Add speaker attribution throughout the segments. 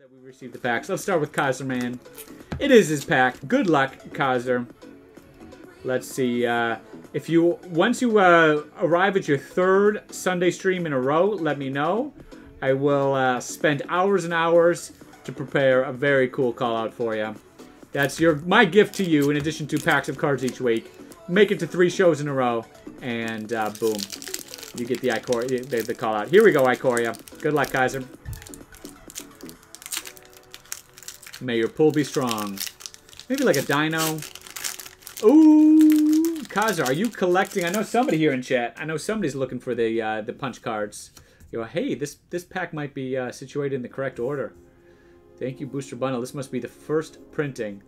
Speaker 1: that we received the packs. Let's start with Kaiser Man. It is his pack. Good luck, Kaiser. Let's see. Uh, if you once you uh, arrive at your third Sunday stream in a row, let me know. I will uh, spend hours and hours to prepare a very cool call out for you. That's your my gift to you. In addition to packs of cards each week, make it to three shows in a row, and uh, boom, you get the Ikoria, the, the call out. Here we go, Ikoria. Good luck, Kaiser. May your pull be strong. Maybe like a dino. Ooh, Kaiser, are you collecting? I know somebody here in chat. I know somebody's looking for the uh, the punch cards. You go, hey, this this pack might be uh, situated in the correct order. Thank you, Booster Bundle. This must be the first printing.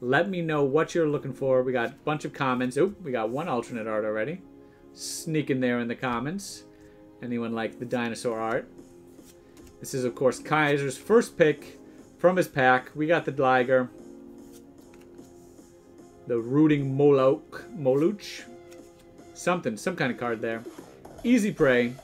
Speaker 1: Let me know what you're looking for. We got a bunch of comments. Oop, we got one alternate art already. Sneak in there in the comments. Anyone like the dinosaur art? This is, of course, Kaiser's first pick from his pack, we got the Gligar. The Rooting Moloch. Moluch. Something. Some kind of card there. Easy Prey.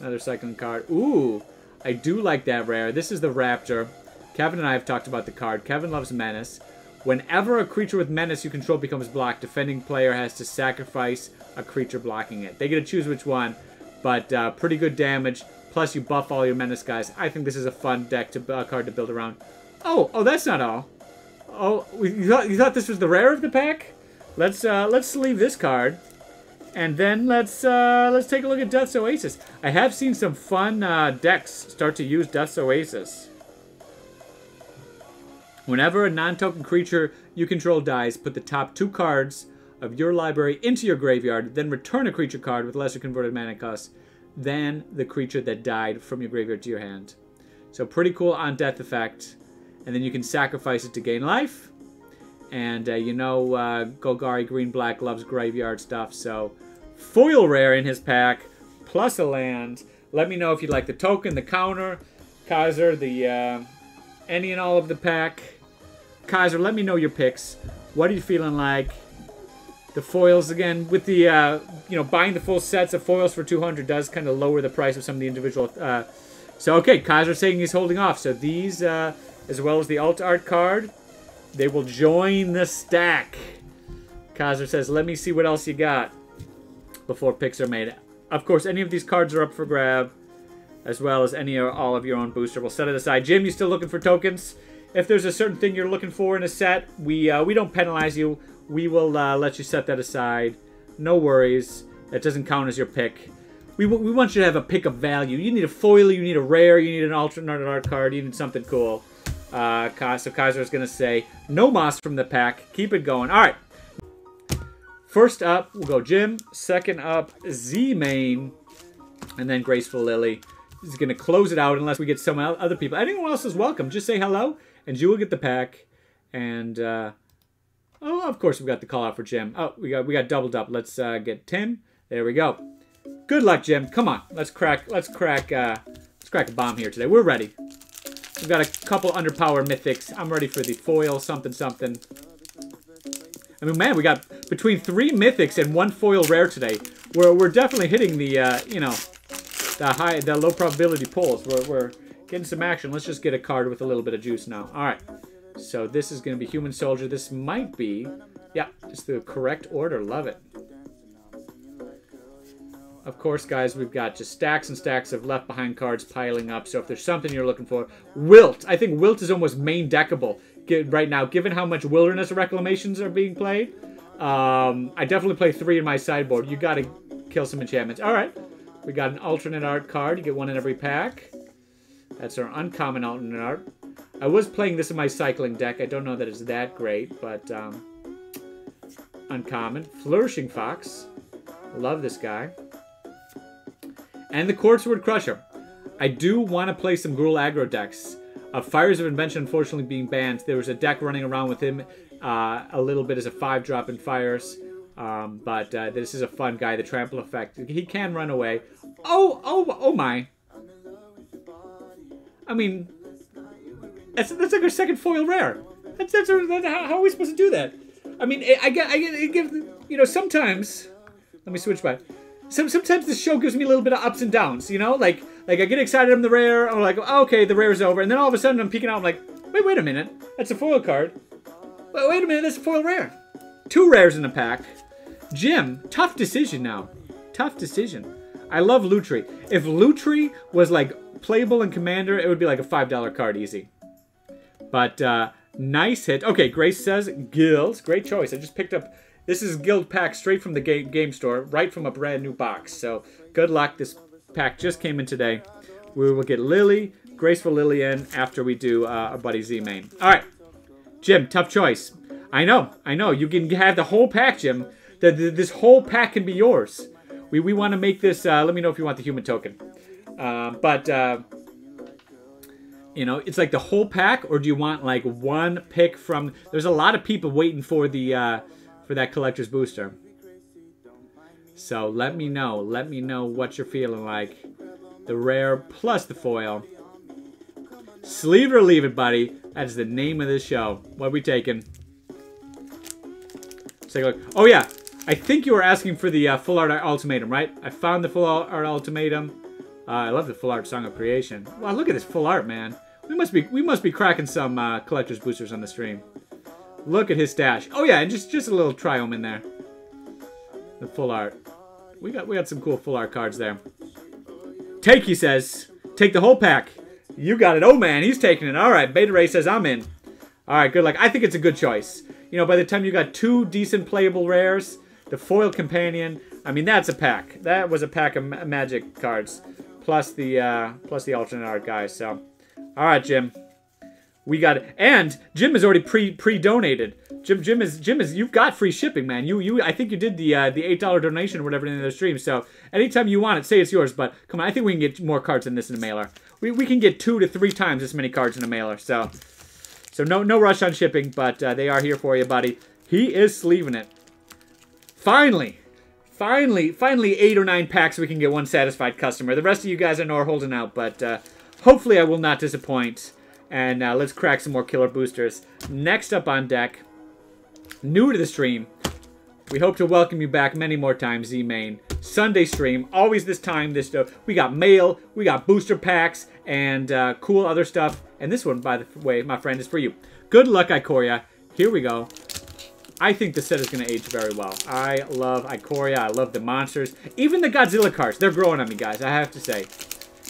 Speaker 1: Another cycling card. Ooh. I do like that rare. This is the Raptor. Kevin and I have talked about the card. Kevin loves Menace. Whenever a creature with Menace you control becomes blocked, defending player has to sacrifice a creature blocking it. They get to choose which one, but uh, pretty good damage. Plus, you buff all your Menace guys. I think this is a fun deck to uh, card to build around. Oh, oh, that's not all. Oh, you thought, you thought this was the rare of the pack? Let's uh, let's leave this card, and then let's uh, let's take a look at Death's Oasis. I have seen some fun uh, decks start to use Death's Oasis. Whenever a non-token creature you control dies, put the top two cards of your library into your graveyard, then return a creature card with lesser converted mana cost than the creature that died from your graveyard to your hand. So pretty cool on death effect. And then you can sacrifice it to gain life. And uh, you know uh, Golgari Green Black loves graveyard stuff, so foil rare in his pack, plus a land. Let me know if you'd like the token, the counter, Kaiser, the uh, any and all of the pack. Kaiser, let me know your picks. What are you feeling like? The foils again with the uh, you know buying the full sets of foils for 200 does kind of lower the price of some of the individual. Uh, so okay, Kaiser saying he's holding off. So these uh, as well as the alt art card, they will join the stack. Kaiser says, "Let me see what else you got before picks are made." Of course, any of these cards are up for grab, as well as any or all of your own booster. We'll set it aside. Jim, you still looking for tokens? If there's a certain thing you're looking for in a set, we uh, we don't penalize you we will uh, let you set that aside. No worries. That doesn't count as your pick. We, we want you to have a pick of value. You need a foil, you need a rare, you need an alternate art card, you need something cool. Uh, so Kaiser is going to say, no moss from the pack. Keep it going. All right. First up, we'll go Jim. Second up, Z-Main. And then Graceful Lily. is going to close it out unless we get some other people. Anyone else is welcome. Just say hello, and you will get the pack. And uh, Oh, of course we got the call out for Jim. Oh, we got we got doubled up. Let's uh, get Tim. There we go. Good luck, Jim. Come on, let's crack. Let's crack. Uh, let's crack a bomb here today. We're ready. We've got a couple underpower mythics. I'm ready for the foil something something. I mean, man, we got between three mythics and one foil rare today. We're we're definitely hitting the uh, you know the high the low probability pulls. We're we're getting some action. Let's just get a card with a little bit of juice now. All right. So this is going to be Human Soldier. This might be, yeah, it's the correct order. Love it. Of course, guys, we've got just stacks and stacks of left behind cards piling up. So if there's something you're looking for, Wilt. I think Wilt is almost main deckable right now, given how much Wilderness Reclamations are being played. Um, I definitely play three in my sideboard. You got to kill some enchantments. All right. We got an alternate art card. You get one in every pack. That's our uncommon alternate art. I was playing this in my cycling deck. I don't know that it's that great, but um, uncommon. Flourishing Fox. Love this guy. And the Quartzwood Crusher. I do want to play some Gruul aggro decks. Uh, Fires of Invention, unfortunately, being banned. There was a deck running around with him uh, a little bit as a 5-drop in Fires. Um, but uh, this is a fun guy, the Trample Effect. He can run away. Oh, oh, oh my. I mean, that's, that's like our second foil rare. That's, that's, that's how, how, are we supposed to do that? I mean, I get, I get, it gives, you know, sometimes, let me switch back. some, sometimes the show gives me a little bit of ups and downs, you know? Like, like I get excited I'm the rare, I'm like, oh, okay, the rare's over. And then all of a sudden I'm peeking out, I'm like, wait, wait a minute. That's a foil card. Wait, wait a minute, that's a foil rare. Two rares in the pack. Jim, tough decision now. Tough decision. I love Lutri. If Lutri was like playable in Commander, it would be like a $5 card easy. But uh, nice hit. Okay, Grace says Guilds. Great choice. I just picked up this is Guild pack straight from the game, game store, right from a brand new box. So good luck. This pack just came in today. We will get Lily, Graceful Lily in after we do uh, our buddy Z-Main. All right, Jim, tough choice. I know, I know. You can have the whole pack, Jim. The, the, this whole pack can be yours. We, we want to make this, uh, let me know if you want the human token. Uh, but, uh, you know, it's like the whole pack, or do you want like one pick from, there's a lot of people waiting for the, uh, for that collector's booster. So let me know. Let me know what you're feeling like. The rare plus the foil. Sleeve or leave it, buddy. That is the name of this show. What are we taking? Let's take a look. Oh, yeah. I think you were asking for the uh, full art ultimatum, right? I found the full art ultimatum. Uh, I love the full art song of creation. Wow, look at this full art, man. We must be we must be cracking some uh, collector's boosters on the stream. Look at his stash. Oh yeah, and just just a little triome in there. The full art. We got we got some cool full art cards there. Take, he says. Take the whole pack. You got it. Oh man, he's taking it. All right, Beta Ray says I'm in. All right, good luck. I think it's a good choice. You know, by the time you got two decent playable rares, the foil companion. I mean, that's a pack. That was a pack of magic cards, plus the uh, plus the alternate art guys. So, all right, Jim. We got it. And Jim is already pre pre donated. Jim Jim is Jim is you've got free shipping, man. You you I think you did the uh, the eight dollar donation or whatever in the stream. So anytime you want it, say it's yours. But come on, I think we can get more cards than this in a mailer. We we can get two to three times as many cards in a mailer. So so no no rush on shipping, but uh, they are here for you, buddy. He is sleeving it. Finally. Finally, finally, eight or nine packs we can get one satisfied customer. The rest of you guys I know are holding out, but uh, hopefully I will not disappoint. And uh, let's crack some more killer boosters. Next up on deck, new to the stream, we hope to welcome you back many more times, Z-Main. Sunday stream, always this time, this uh, we got mail, we got booster packs, and uh, cool other stuff. And this one, by the way, my friend, is for you. Good luck, Ikoria. Here we go. I think the set is going to age very well. I love Ikoria. I love the monsters. Even the Godzilla cards. They're growing on me, guys. I have to say.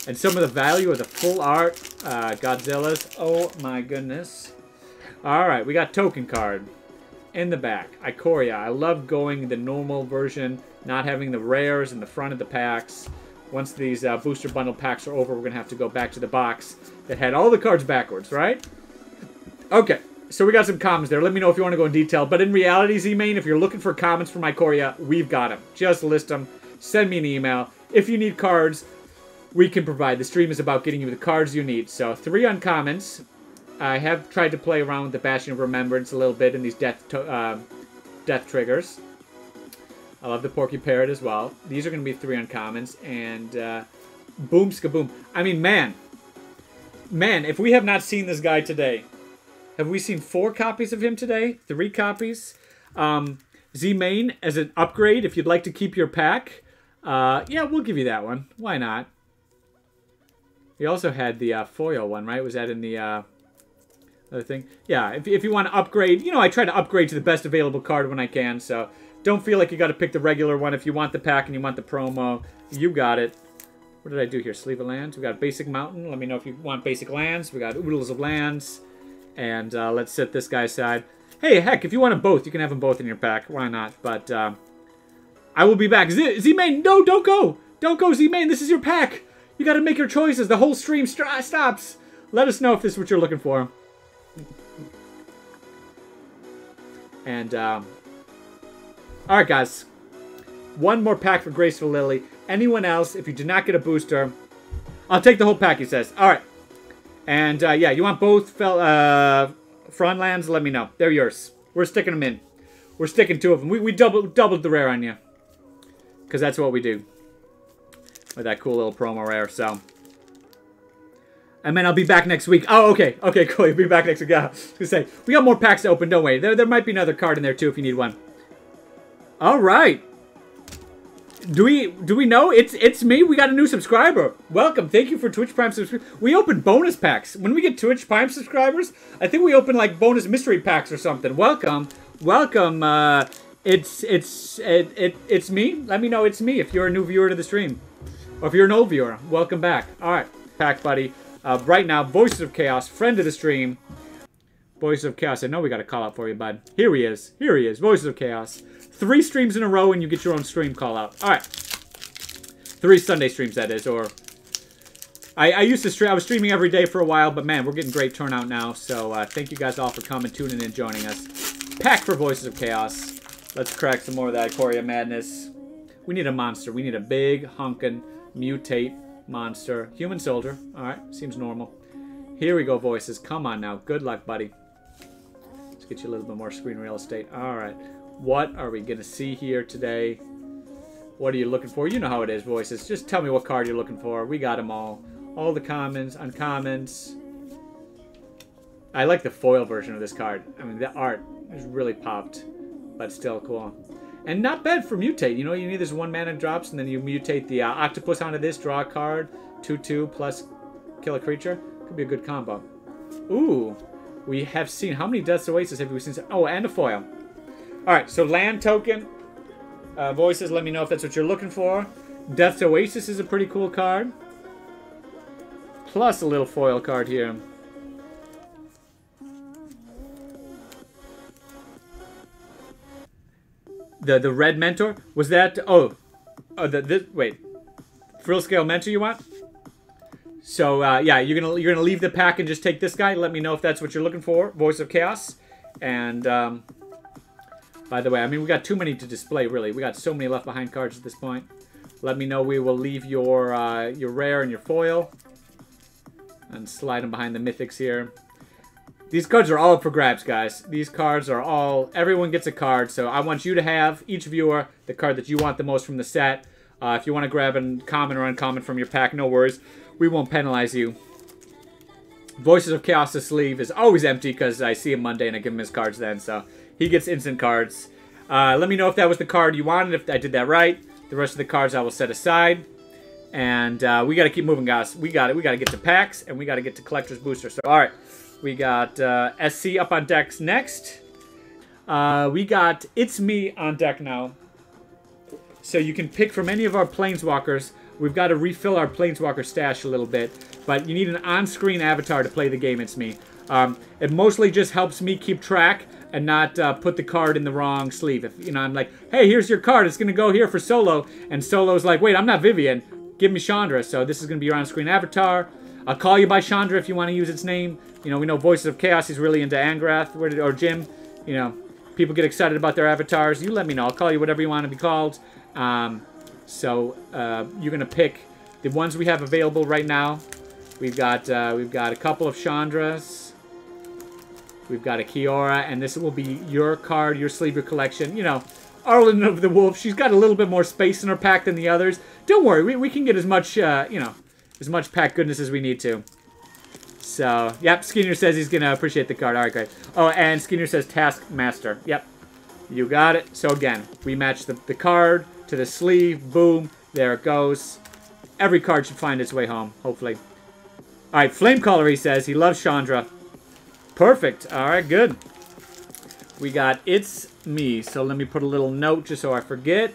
Speaker 1: And some of the value of the full art uh, Godzillas. Oh my goodness. Alright, we got token card in the back. Ikoria. I love going the normal version, not having the rares in the front of the packs. Once these uh, booster bundle packs are over, we're going to have to go back to the box that had all the cards backwards, right? Okay, so we got some comments there. Let me know if you want to go in detail. But in reality, Z-Main, if you're looking for comments from Ikoria, we've got them. Just list them. Send me an email. If you need cards, we can provide. The stream is about getting you the cards you need. So three uncommons. I have tried to play around with the Bastion of Remembrance a little bit in these death uh, death triggers. I love the Porky Parrot as well. These are going to be three uncommons. And uh, boom skaboom. I mean, man. Man, if we have not seen this guy today, have we seen four copies of him today? Three copies? Um, Z-Main as an upgrade, if you'd like to keep your pack. Uh, yeah, we'll give you that one. Why not? We also had the uh, foil one, right? Was that in the uh, other thing? Yeah, if, if you want to upgrade, you know, I try to upgrade to the best available card when I can, so don't feel like you got to pick the regular one. If you want the pack and you want the promo, you got it. What did I do here? Sleeve of lands. We got basic mountain. Let me know if you want basic lands. We got oodles of lands. And uh, let's set this guy aside. Hey, heck, if you want them both, you can have them both in your pack. Why not? But uh, I will be back. Z-Main, no, don't go. Don't go, Z-Main. This is your pack. You got to make your choices. The whole stream st stops. Let us know if this is what you're looking for. And, um, alright, guys. One more pack for Graceful Lily. Anyone else, if you did not get a booster, I'll take the whole pack, he says. Alright. And, uh, yeah, you want both fel uh, front lands? Let me know. They're yours. We're sticking them in. We're sticking two of them. We, we double, doubled the rare on you. Because that's what we do with that cool little promo rare, so. And then I'll be back next week. Oh, okay. Okay, cool. You'll be back next week. Yeah, say, we got more packs to open, don't we? There, there might be another card in there, too, if you need one. All right. Do we do we know it's it's me? We got a new subscriber. Welcome. Thank you for Twitch Prime subscribers. We open bonus packs. When we get Twitch Prime subscribers, I think we open like bonus mystery packs or something. Welcome. Welcome. Uh it's it's it, it it's me. Let me know it's me if you're a new viewer to the stream. Or if you're an old viewer, welcome back. All right, pack buddy. Uh, right now, Voices of Chaos, friend of the stream. Voices of Chaos. I know we got a call out for you, bud. Here he is. Here he is. Voices of Chaos. Three streams in a row and you get your own stream call out. All right. Three Sunday streams, that is. Or I, I used to stream. I was streaming every day for a while, but man, we're getting great turnout now. So uh, thank you guys all for coming, tuning in, joining us. Pack for Voices of Chaos. Let's crack some more of that Ikoria madness. We need a monster. We need a big, honkin', mutate monster. Human soldier. Alright, seems normal. Here we go, voices. Come on now. Good luck, buddy. Let's get you a little bit more screen real estate. Alright. What are we going to see here today? What are you looking for? You know how it is, voices. Just tell me what card you're looking for. We got them all. All the commons, uncommons. I like the foil version of this card. I mean, the art is really popped, but still cool. And not bad for mutate. You know, you need this one mana drops, and then you mutate the uh, octopus onto this, draw a card, 2-2 plus kill a creature. Could be a good combo. Ooh, we have seen, how many Death's Oasis have we seen? Oh, and a foil. Alright, so land token. Uh, voices, let me know if that's what you're looking for. Death's Oasis is a pretty cool card. Plus a little foil card here. The the red mentor was that? Oh, oh the this wait, Frillscale Mentor you want? So uh, yeah, you're gonna you're gonna leave the pack and just take this guy. Let me know if that's what you're looking for. Voice of Chaos, and um, by the way, I mean we got too many to display. Really, we got so many left behind cards at this point. Let me know. We will leave your uh, your rare and your foil, and slide them behind the mythics here. These cards are all up for grabs, guys. These cards are all... Everyone gets a card, so I want you to have, each viewer, the card that you want the most from the set. Uh, if you want to grab a common or uncommon from your pack, no worries. We won't penalize you. Voices of Chaos' sleeve is always empty because I see him Monday and I give him his cards then, so he gets instant cards. Uh, let me know if that was the card you wanted, if I did that right. The rest of the cards I will set aside. And uh, we got to keep moving, guys. We got it. We got to get to packs, and we got to get to Collector's Booster. So, all right. We got uh, SC up on decks next. Uh, we got It's Me on deck now. So you can pick from any of our Planeswalkers. We've got to refill our Planeswalker stash a little bit. But you need an on-screen avatar to play the game It's Me. Um, it mostly just helps me keep track and not uh, put the card in the wrong sleeve. If you know, I'm like, hey, here's your card. It's gonna go here for Solo, and Solo's like, wait, I'm not Vivien. Give me Chandra. So this is gonna be your on-screen avatar. I'll call you by Chandra if you want to use its name. You know, we know Voices of Chaos. He's really into Angrath did, or Jim. You know, people get excited about their avatars. You let me know. I'll call you whatever you want to be called. Um, so uh, you're gonna pick the ones we have available right now. We've got uh, we've got a couple of Chandras. We've got a Kiora, and this will be your card, your sleeper collection. You know, Arlinn of the Wolf. She's got a little bit more space in her pack than the others. Don't worry, we, we can get as much, uh, you know, as much pack goodness as we need to. So, yep, Skinner says he's going to appreciate the card. All right, great. Oh, and Skinner says Taskmaster. Yep, you got it. So, again, we match the, the card to the sleeve. Boom, there it goes. Every card should find its way home, hopefully. All right, Flamecaller, he says. He loves Chandra. Perfect. All right, good. We got It's Me. So let me put a little note just so I forget.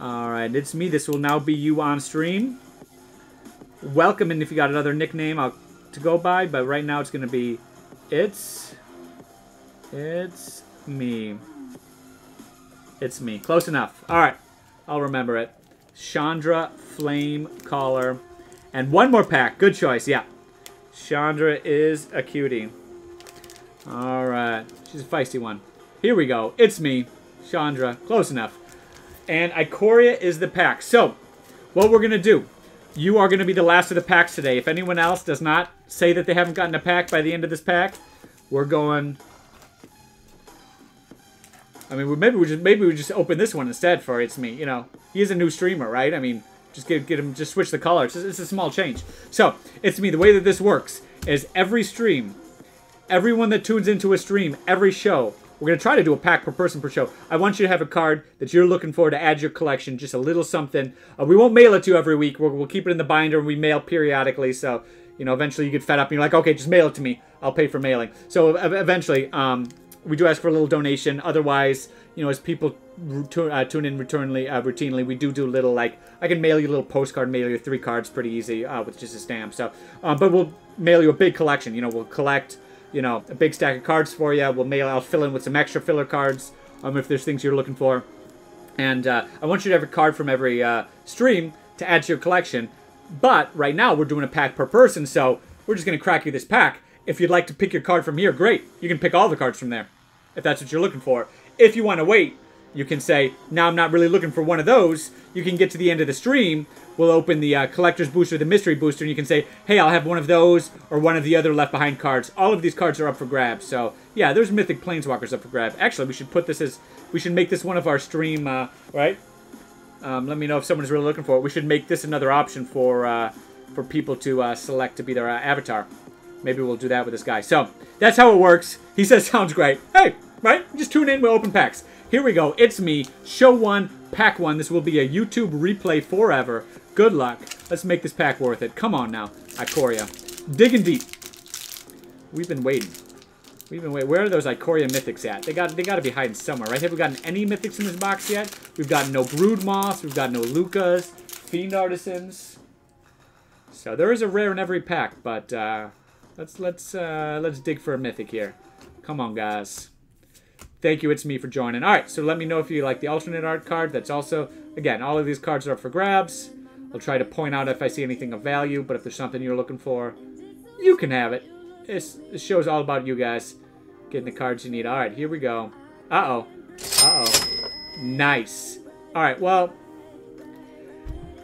Speaker 1: All right, It's Me. This will now be you on stream. Welcome, and if you got another nickname I'll, to go by, but right now it's going to be It's... It's Me. It's me. Close enough. All right. I'll remember it. Chandra Flame Caller. And one more pack. Good choice. Yeah. Chandra is a cutie. All right. She's a feisty one. Here we go. It's me. Chandra. Close enough. And Ikoria is the pack. So, what we're going to do. You are going to be the last of the packs today. If anyone else does not say that they haven't gotten a pack by the end of this pack, we're going... I mean, maybe we just maybe we just open this one instead for it's me. You know, he is a new streamer, right? I mean, just get get him just switch the color. It's, it's a small change. So it's me. The way that this works is every stream, everyone that tunes into a stream, every show we're going to try to do a pack per person per show. I want you to have a card that you're looking for to add your collection, just a little something. Uh, we won't mail it to you every week. We'll, we'll keep it in the binder and we mail periodically. So, you know, eventually you get fed up and you're like, okay, just mail it to me. I'll pay for mailing. So eventually, um, we do ask for a little donation. Otherwise, you know, as people uh, tune in routinely, uh, routinely, we do do a little like I can mail you a little postcard, mail you three cards, pretty easy uh, with just a stamp. So, uh, but we'll mail you a big collection. You know, we'll collect you know a big stack of cards for you. We'll mail. I'll fill in with some extra filler cards um, if there's things you're looking for. And uh, I want you to have a card from every uh, stream to add to your collection. But right now we're doing a pack per person, so we're just gonna crack you this pack. If you'd like to pick your card from here, great. You can pick all the cards from there if that's what you're looking for. If you want to wait, you can say, now I'm not really looking for one of those. You can get to the end of the stream. We'll open the uh, collector's booster, the mystery booster, and you can say, hey, I'll have one of those or one of the other left behind cards. All of these cards are up for grabs. So, yeah, there's Mythic Planeswalkers up for grabs. Actually, we should put this as, we should make this one of our stream, uh, right? Um, let me know if someone's really looking for it. We should make this another option for, uh, for people to uh, select to be their uh, avatar. Maybe we'll do that with this guy. So, that's how it works. He says, sounds great. Hey, right? Just tune in, we'll open packs. Here we go. It's me, Show 1, Pack 1. This will be a YouTube replay forever. Good luck. Let's make this pack worth it. Come on now, Ikoria. Digging deep. We've been waiting. We've been waiting. Where are those Ikoria mythics at? They got they got to be hiding somewhere, right? Have we gotten any mythics in this box yet? We've got no Broodmoth. We've got no Lucas. Fiend Artisans. So there is a rare in every pack, but uh, let's let's uh, let's dig for a mythic here. Come on, guys. Thank you, it's me for joining. All right, so let me know if you like the alternate art card. That's also, again, all of these cards are for grabs. I'll try to point out if I see anything of value, but if there's something you're looking for, you can have it. This, this show's all about you guys getting the cards you need. All right, here we go. Uh-oh. Uh-oh. Nice. All right, well,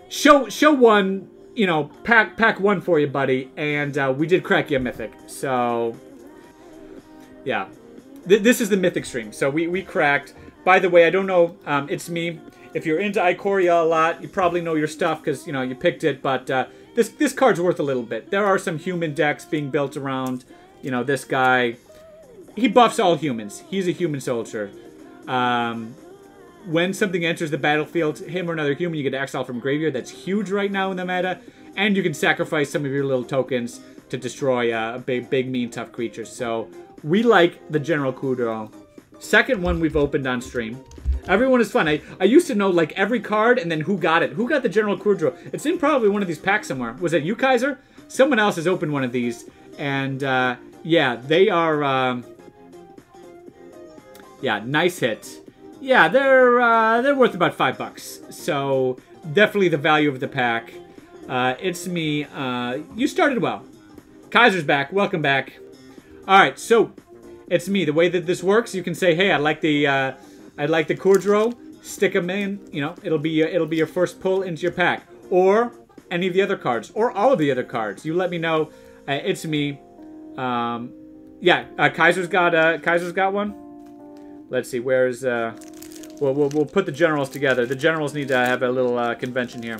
Speaker 1: show show one, you know, pack pack one for you, buddy, and uh, we did crack you a mythic. So, yeah, th this is the mythic stream. So we, we cracked. By the way, I don't know. Um, it's me. If you're into Ikoria a lot, you probably know your stuff because, you know, you picked it. But uh, this, this card's worth a little bit. There are some human decks being built around, you know, this guy. He buffs all humans. He's a human soldier. Um, when something enters the battlefield, him or another human, you get exile from graveyard. That's huge right now in the meta. And you can sacrifice some of your little tokens to destroy uh, a big, big, mean, tough creature. So we like the General Kudro. Second one we've opened on stream. Everyone is fun. I, I used to know like every card and then who got it. Who got the General Kudro? It's in probably one of these packs somewhere. Was it you, Kaiser? Someone else has opened one of these. And uh, yeah, they are... Um, yeah, nice hit. Yeah, they're uh, they're worth about five bucks. So definitely the value of the pack. Uh, it's me. Uh, you started well. Kaiser's back. Welcome back. All right, so it's me. The way that this works, you can say, "Hey, I'd like the uh, I'd like the Kudro." Stick them in. You know, it'll be uh, it'll be your first pull into your pack, or any of the other cards, or all of the other cards. You let me know. Uh, it's me. Um, yeah, uh, Kaiser's got uh, Kaiser's got one. Let's see, where's uh, we'll, we'll we'll put the generals together. The generals need to have a little uh, convention here.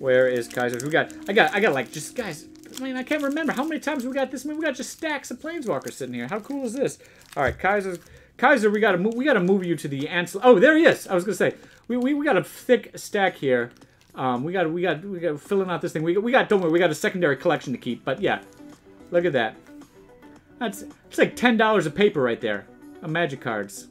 Speaker 1: Where is Kaiser's? We got I got I got like just guys I mean, I can't remember how many times we got this. I mean, we got just stacks of planeswalkers sitting here. How cool is this? All right, Kaiser, Kaiser, we gotta move. We gotta move you to the ansel. Oh, there he is. I was gonna say we we, we got a thick stack here. Um, we got we got we got filling out this thing. We got, we got don't worry, we got a secondary collection to keep. But yeah, look at that. That's it's like ten dollars a paper right there. Of magic cards.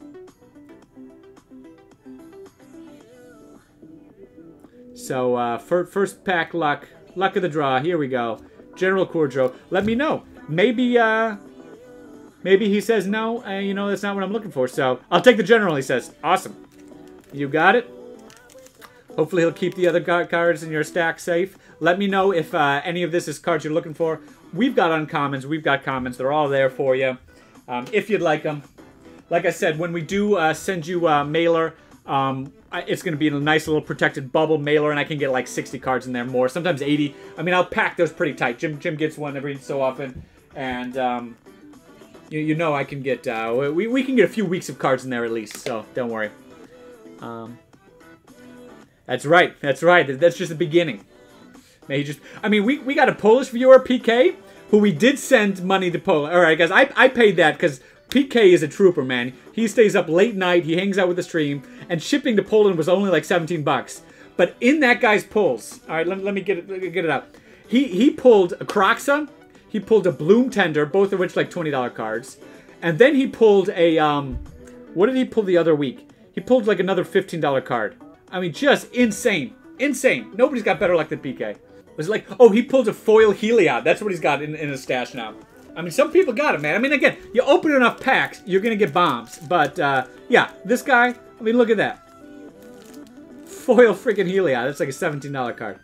Speaker 1: So uh, first pack luck, luck of the draw. Here we go. General Kudro, let me know. Maybe, uh, maybe he says, no, uh, you know, that's not what I'm looking for. So, I'll take the General, he says. Awesome. You got it. Hopefully he'll keep the other cards in your stack safe. Let me know if uh, any of this is cards you're looking for. We've got uncommons. We've got commons. They're all there for you. Um, if you'd like them. Like I said, when we do uh, send you a mailer, um, it's going to be in a nice little protected bubble mailer, and I can get like 60 cards in there more, sometimes 80. I mean, I'll pack those pretty tight. Jim Jim gets one every so often, and um, you, you know I can get uh, we, we can get a few weeks of cards in there at least, so don't worry. Um, that's right, that's right. That's just the beginning. May just I mean, we, we got a Polish viewer, PK, who we did send money to Poland. All right, guys, I, I paid that because PK is a trooper, man. He stays up late night. He hangs out with the stream. And shipping to Poland was only like 17 bucks. But in that guy's pulls, all right, let, let me get it, get it up. He he pulled a Kroxa, he pulled a Bloom Tender, both of which like $20 cards. And then he pulled a, um, what did he pull the other week? He pulled like another $15 card. I mean, just insane. Insane. Nobody's got better luck than PK. It was like, oh, he pulled a foil Heliod. That's what he's got in, in his stash now. I mean, some people got it, man. I mean, again, you open enough packs, you're going to get bombs. But, uh, yeah, this guy, I mean, look at that. Foil freaking Heliod. That's like a $17 card.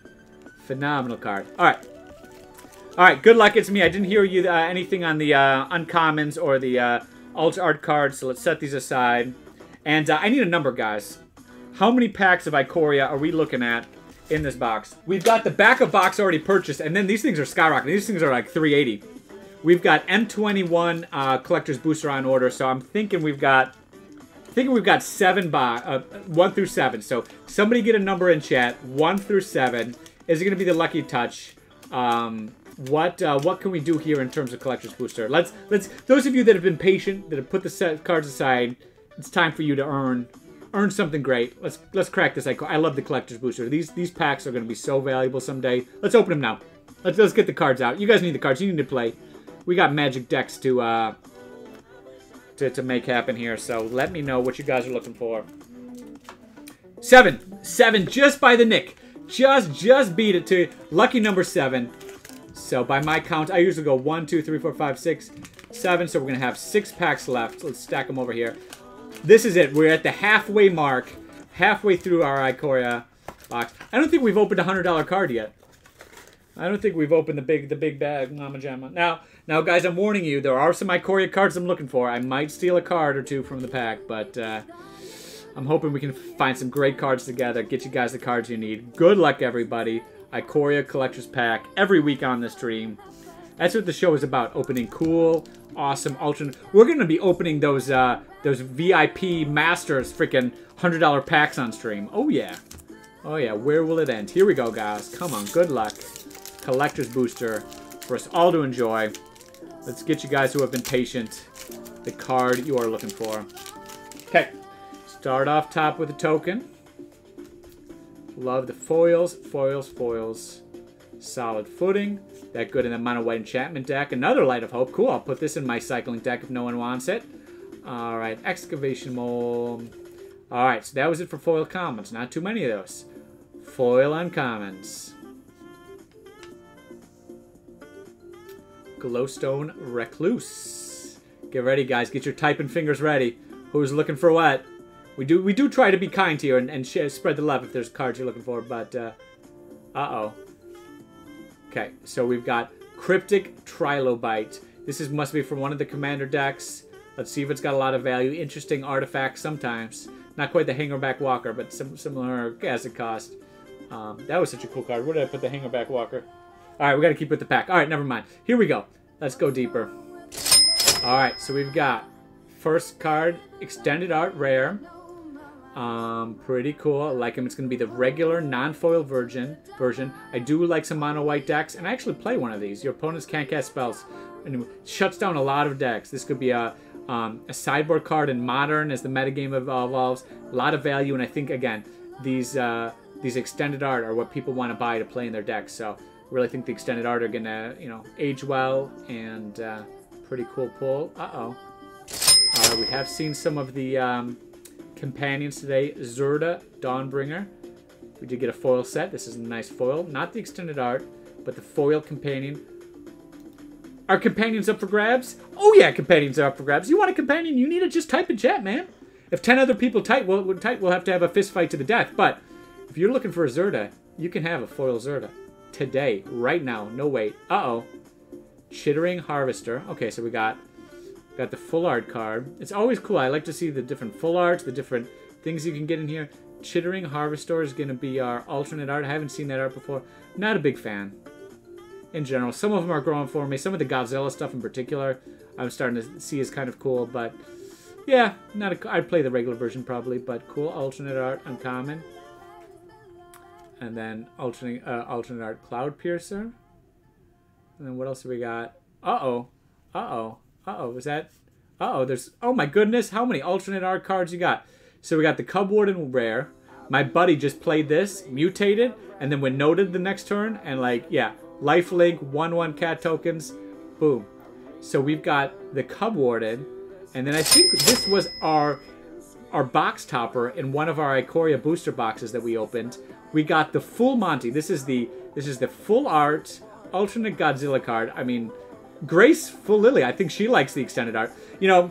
Speaker 1: Phenomenal card. All right. All right, good luck. It's me. I didn't hear you uh, anything on the uh, uncommons or the uh, ultra art cards, so let's set these aside. And uh, I need a number, guys. How many packs of Ikoria are we looking at in this box? We've got the backup box already purchased, and then these things are skyrocketing. These things are like 380. We've got M21 uh, collector's booster on order, so I'm thinking we've got, thinking we've got seven box, uh, one through seven. So somebody get a number in chat, one through seven. Is it going to be the lucky touch? Um, what uh, what can we do here in terms of collector's booster? Let's let's those of you that have been patient, that have put the set cards aside, it's time for you to earn earn something great. Let's let's crack this. I, I love the collector's booster. These these packs are going to be so valuable someday. Let's open them now. Let's let's get the cards out. You guys need the cards. You need to play we got magic decks to uh, to, to make happen here. So let me know what you guys are looking for. Seven. Seven just by the nick. Just, just beat it to lucky number seven. So by my count, I usually go one, two, three, four, five, six, seven. So we're going to have six packs left. Let's stack them over here. This is it. We're at the halfway mark. Halfway through our Ikoria box. I don't think we've opened a $100 card yet. I don't think we've opened the big the big bag, Mama Jamma. Now, now, guys, I'm warning you. There are some Ikoria cards I'm looking for. I might steal a card or two from the pack, but uh, I'm hoping we can find some great cards together. Get you guys the cards you need. Good luck, everybody. Ikoria Collector's Pack every week on the stream. That's what the show is about. Opening cool, awesome, alternate. We're going to be opening those uh, those VIP Masters freaking $100 packs on stream. Oh, yeah. Oh, yeah. Where will it end? Here we go, guys. Come on. Good luck collector's booster for us all to enjoy. Let's get you guys who have been patient the card you are looking for. Okay, start off top with a token. Love the foils, foils, foils. Solid footing. That good in the Mono White Enchantment deck. Another Light of Hope. Cool, I'll put this in my cycling deck if no one wants it. Alright, Excavation Mole. Alright, so that was it for foil commons. Not too many of those. Foil uncommons. Glowstone Recluse. Get ready, guys. Get your typing fingers ready. Who's looking for what? We do we do try to be kind here and, and spread the love if there's cards you're looking for, but, uh, uh-oh. Okay, so we've got Cryptic Trilobite. This is must be from one of the commander decks. Let's see if it's got a lot of value. Interesting artifacts sometimes. Not quite the Hangerback Walker, but some similar as it cost. Um, that was such a cool card. Where did I put the Hangerback Walker? All right, we got to keep with the pack. All right, never mind. Here we go. Let's go deeper. All right, so we've got first card, extended art rare. Um, pretty cool. I like him. It's going to be the regular non-foil version. Version. I do like some mono white decks, and I actually play one of these. Your opponents can't cast spells, and it shuts down a lot of decks. This could be a um, a sideboard card in modern as the metagame evolves. A lot of value, and I think again these uh, these extended art are what people want to buy to play in their decks. So really think the extended art are gonna, you know, age well and uh, pretty cool pull. Uh-oh. Uh, we have seen some of the um, companions today. Zirda, Dawnbringer. We did get a foil set. This is a nice foil. Not the extended art, but the foil companion. Are companions up for grabs? Oh yeah, companions are up for grabs. You want a companion, you need to just type in chat, man. If 10 other people type, we'll, type, we'll have to have a fist fight to the death. But if you're looking for a Zirda, you can have a foil Zirda today, right now. No wait. Uh-oh. Chittering Harvester. Okay, so we got got the full art card. It's always cool. I like to see the different full arts, the different things you can get in here. Chittering Harvester is going to be our alternate art. I haven't seen that art before. Not a big fan in general. Some of them are growing for me. Some of the Godzilla stuff in particular, I'm starting to see is kind of cool. But yeah, not a, I'd play the regular version probably, but cool. Alternate art, uncommon. And then alternate, uh, alternate art Cloud Piercer. And then what else have we got? Uh-oh. Uh-oh. Uh-oh. Was that... Uh oh, there's. Oh my goodness, how many alternate art cards you got? So we got the Cub Warden rare. My buddy just played this, mutated, and then went noted the next turn, and like, yeah, lifelink, 1 1 cat tokens, boom. So we've got the Cub Warden, and then I think this was our our box topper in one of our Ikoria booster boxes that we opened. We got the full Monty. This is the this is the full art alternate Godzilla card. I mean, Graceful Lily. I think she likes the extended art. You know,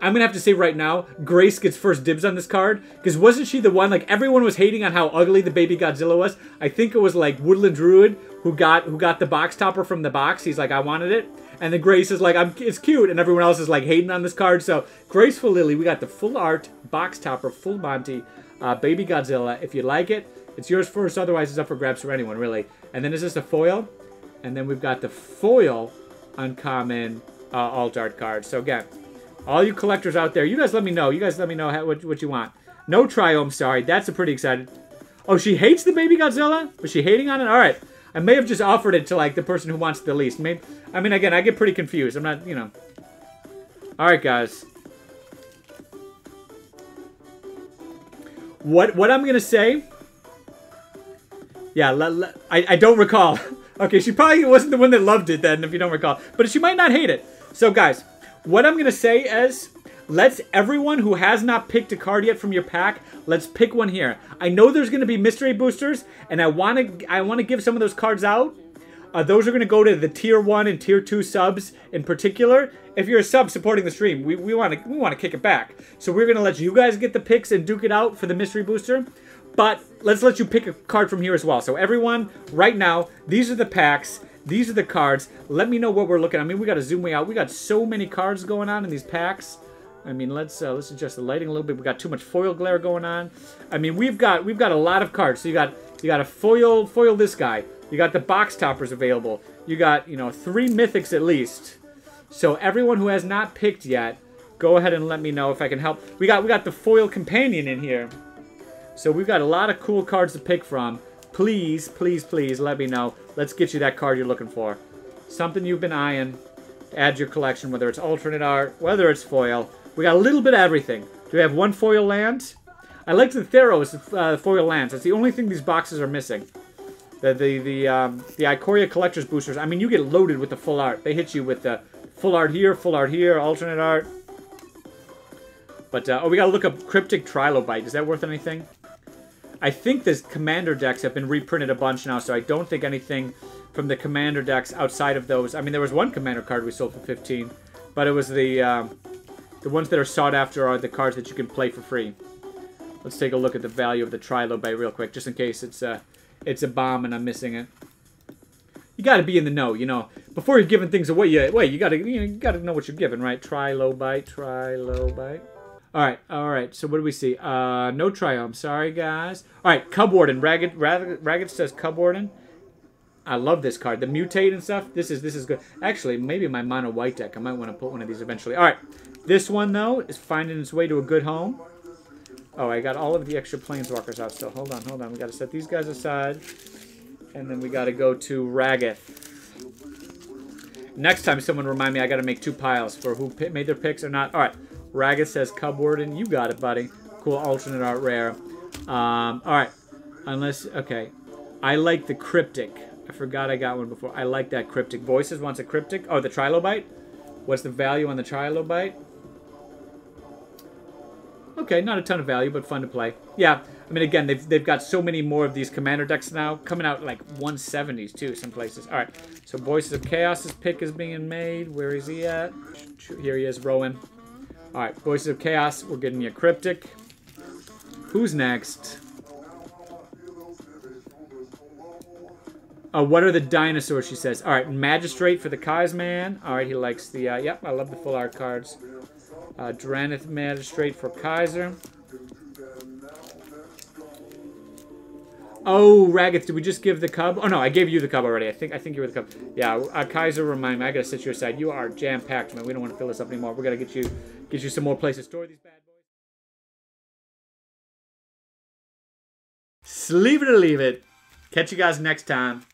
Speaker 1: I'm gonna have to say right now, Grace gets first dibs on this card because wasn't she the one like everyone was hating on how ugly the baby Godzilla was? I think it was like Woodland Druid who got who got the box topper from the box. He's like, I wanted it, and then Grace is like, I'm it's cute, and everyone else is like hating on this card. So Graceful Lily, we got the full art box topper, full Monty, uh, baby Godzilla. If you like it, it's yours first. Otherwise, it's up for grabs for anyone really. And then is this a foil? And then we've got the foil uncommon uh, alt art card. So again, all you collectors out there, you guys let me know. You guys let me know how, what, what you want. No Triome, sorry. That's a pretty excited. Oh, she hates the baby Godzilla? Was she hating on it? All right. I may have just offered it to, like, the person who wants the least. Maybe, I mean, again, I get pretty confused. I'm not, you know. All right, guys. What what I'm going to say... Yeah, I, I don't recall. okay, she probably wasn't the one that loved it then, if you don't recall. But she might not hate it. So, guys, what I'm going to say is, let's everyone who has not picked a card yet from your pack, let's pick one here. I know there's going to be mystery boosters, and I want to I want to give some of those cards out. Uh, those are going to go to the tier one and tier two subs in particular. If you're a sub supporting the stream, we, want to we want to kick it back. So we're going to let you guys get the picks and duke it out for the mystery booster. But let's let you pick a card from here as well. So everyone, right now, these are the packs. These are the cards. Let me know what we're looking at. I mean, we got to zoom way out. We got so many cards going on in these packs. I mean, let's uh, let's adjust the lighting a little bit. We got too much foil glare going on. I mean, we've got we've got a lot of cards. So you got you got a foil foil this guy. You got the box toppers available. You got you know three mythics at least. So everyone who has not picked yet, go ahead and let me know if I can help. We got we got the foil companion in here. So we've got a lot of cool cards to pick from. Please, please, please let me know. Let's get you that card you're looking for. Something you've been eyeing. Add your collection, whether it's alternate art, whether it's foil. We got a little bit of everything. Do we have one foil land? I like the Theros uh, foil lands. That's the only thing these boxes are missing. The the the um, the Ikoria collector's boosters. I mean, you get loaded with the full art. They hit you with the full art here, full art here, alternate art. But uh, oh, we gotta look up cryptic trilobite. Is that worth anything? I think the commander decks have been reprinted a bunch now, so I don't think anything from the commander decks outside of those. I mean, there was one commander card we sold for 15, but it was the um, the ones that are sought after are the cards that you can play for free. Let's take a look at the value of the Trilobite real quick, just in case it's a, it's a bomb and I'm missing it. You got to be in the know, you know. Before you're giving things away, you, wait, you got to you, know, got to know what you're giving, right? Trilobite, Trilobite. All right, all right. So what do we see? Uh, no Triome. Sorry, guys. All right, Cub Warden. Ragged, Ragged, Ragged says Cub Warden. I love this card. The mutate and stuff. This is this is good. Actually, maybe my mono white deck. I might want to put one of these eventually. All right. This one though is finding its way to a good home. Oh, I got all of the extra planeswalkers out still. Hold on, hold on. We got to set these guys aside, and then we got to go to Ragath. Next time, someone remind me I got to make two piles for who made their picks or not. All right. Raga says Cub Warden. You got it, buddy. Cool alternate art rare. Um, Alright. Unless, okay. I like the Cryptic. I forgot I got one before. I like that Cryptic. Voices wants a Cryptic. Oh, the Trilobite? What's the value on the Trilobite? Okay, not a ton of value, but fun to play. Yeah, I mean, again, they've, they've got so many more of these commander decks now, coming out like 170s, too, some places. All right, so Voices of Chaos's pick is being made. Where is he at? Here he is, Rowan. Alright, Voices of Chaos, we're getting a Cryptic. Who's next? Uh, what are the dinosaurs, she says. Alright, Magistrate for the Kaisman. Alright, he likes the, uh, yep, I love the full art cards. Uh, Drannith Magistrate for Kaiser. Oh, Raggeth, did we just give the cub? Oh no, I gave you the cub already. I think I think you were the cub. Yeah, uh, Kaiser, remind me. I gotta sit you aside. You are jam packed, man. We don't want to fill this up anymore. We gotta get you get you some more places. To store these bad boys. Sleeve it or leave it. Catch you guys next time.